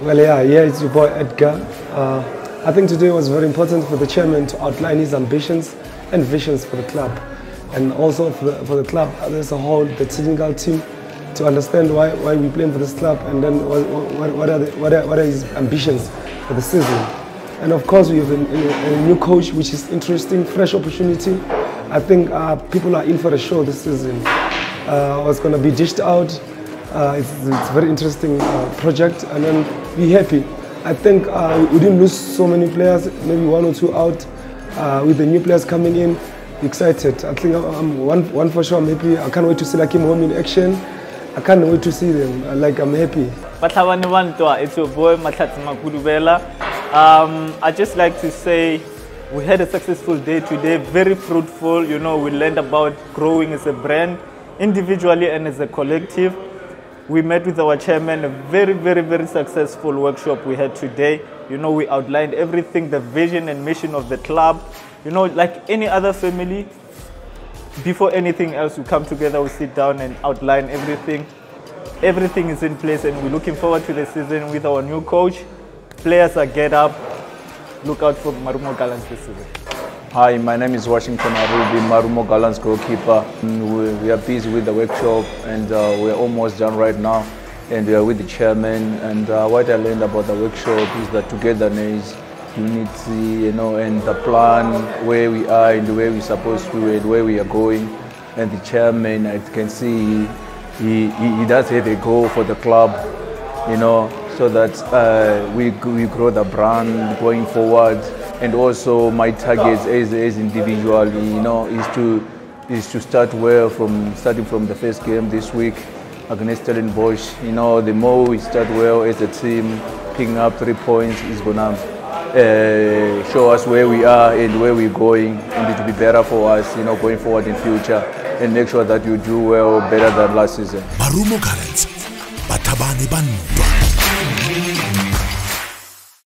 Well, yeah, yeah, it's your boy Edgar. Uh, I think today was very important for the chairman to outline his ambitions and visions for the club, and also for the, for the club as a whole, the technical team, to understand why, why we're playing for this club, and then what, what, what, are, the, what, are, what are his ambitions for the season. And of course, we have a, a, new coach, which is interesting, fresh opportunity. I think uh, people are in for a show this season. Uh, what's going to be dished out. Uh, it's, it's, a very interesting uh, project, and then be happy. I think uh, we didn't lose so many players, maybe one or two out. With the new players coming in, excited. I think I'm one, one for sure. I'm happy. I can't wait to see Lakim home in action. I can't wait to see them. Like I'm happy. It's your boy Matlatsi Makulubela. Um, I just like to say we had a successful day today, very fruitful. You know, we learned about growing as a brand, individually and as a collective. We met with our chairman, a very, very, very successful workshop we had today. You know, we outlined everything, the vision and mission of the club. You know, like any other family, before anything else, we come together, we sit down and outline everything. Everything is in place and we're looking forward to the season with our new coach. Players are get up, look out for Marumo Gallants this season. Hi, my name is Washington Arubi, Marumo Gallants goalkeeper. Mm, we are busy with the workshop and uh, we're almost done right now. And we are with the chairman. And uh, what I learned about the workshop is the togetherness, unity, you know, and the plan where we are and where we're supposed to and where we are going. And the chairman, I can see he, he, he does have a goal for the club, you know, so that uh, we, we grow the brand going forward. And also my target as, as individual, you know, is to is to start well from starting from the first game this week against Stellenbosch. You know, the more we start well as a team, picking up three points is gonna uh, show us where we are and where we're going, and it will be better for us, you know, going forward in future, and make sure that you do well, better than last season. Marumo Gallants.